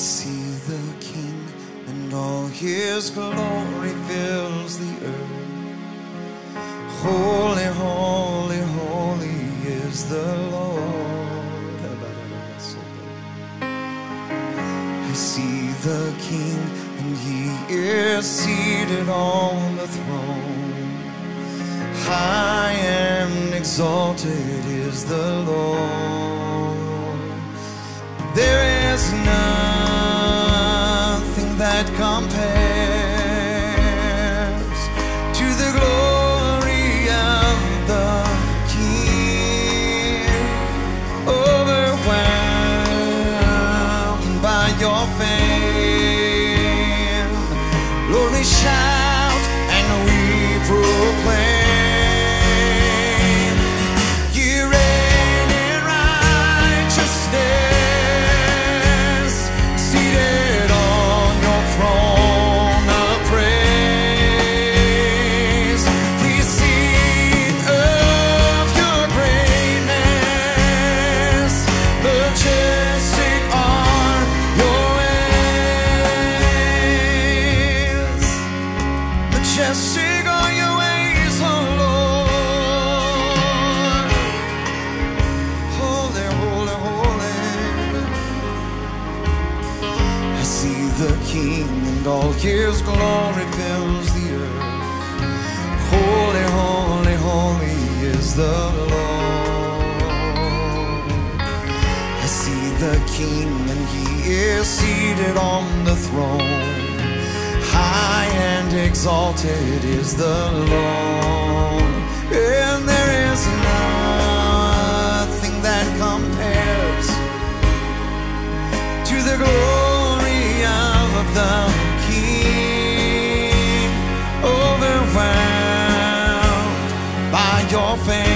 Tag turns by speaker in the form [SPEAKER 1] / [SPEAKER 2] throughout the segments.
[SPEAKER 1] see the King, and all his glory fills the earth. Holy, holy, holy is the Lord. I see the King, and he is seated on the throne. High and exalted is the Lord. There is nothing that compares King and all his glory fills the earth. Holy, holy, holy is the Lord. I see the King and he is seated on the throne. High and exalted is the Lord. And there is by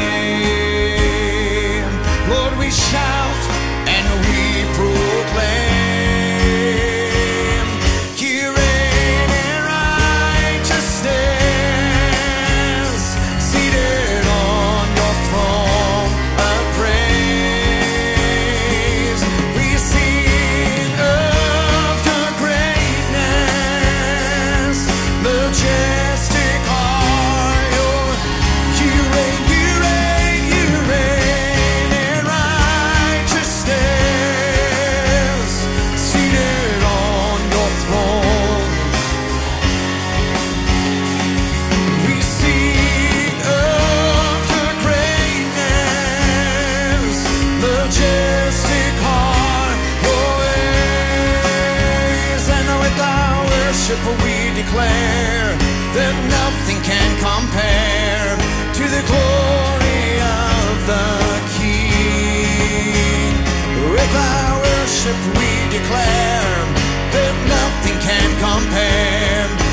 [SPEAKER 1] majestic are your ways, and with our worship we declare that nothing can compare to the glory of the King. With our worship we declare that nothing can compare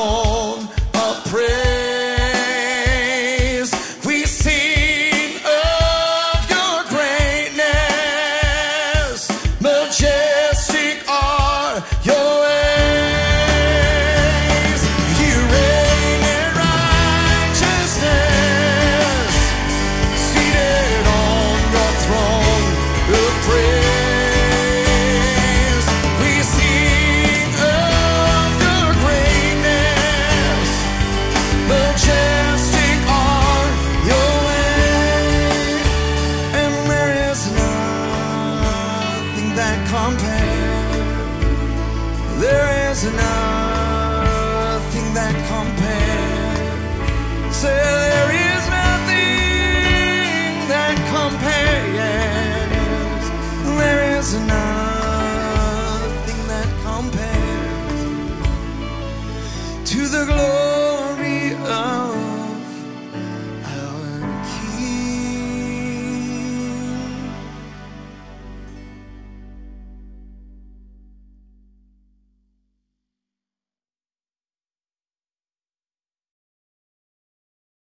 [SPEAKER 1] throne of praise. We sing of your greatness, majesty. that compares. There is nothing that compares. Say there is nothing that compares. There is nothing that compares to the glory.